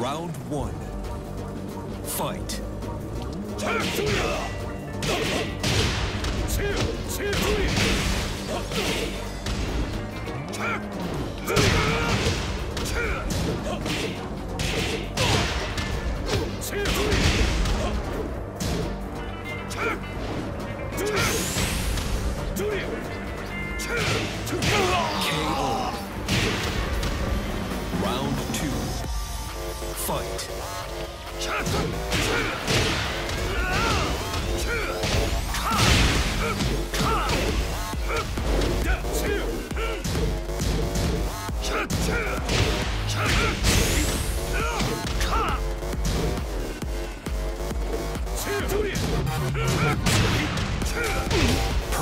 Round one. Fight.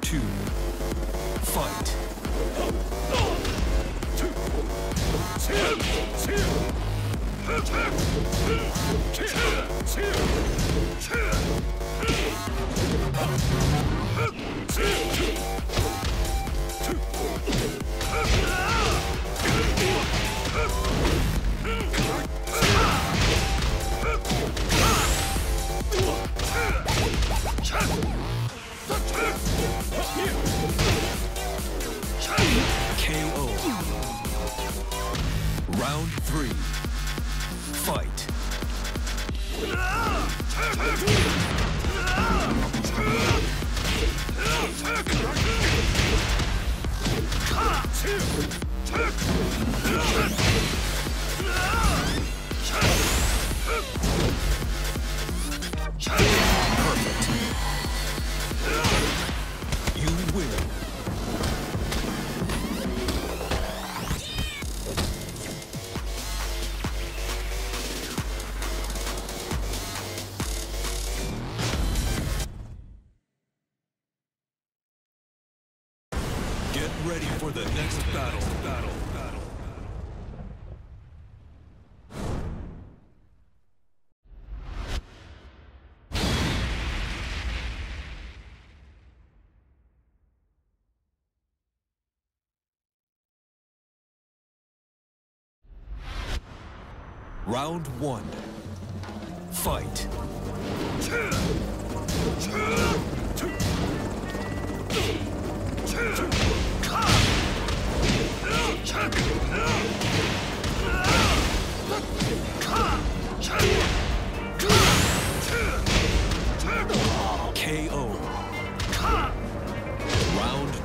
Two. Fight. KO. Round three. Fight. Perfect. Ready for the next battle. Battle. Battle. Round one. Fight.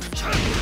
Shut up!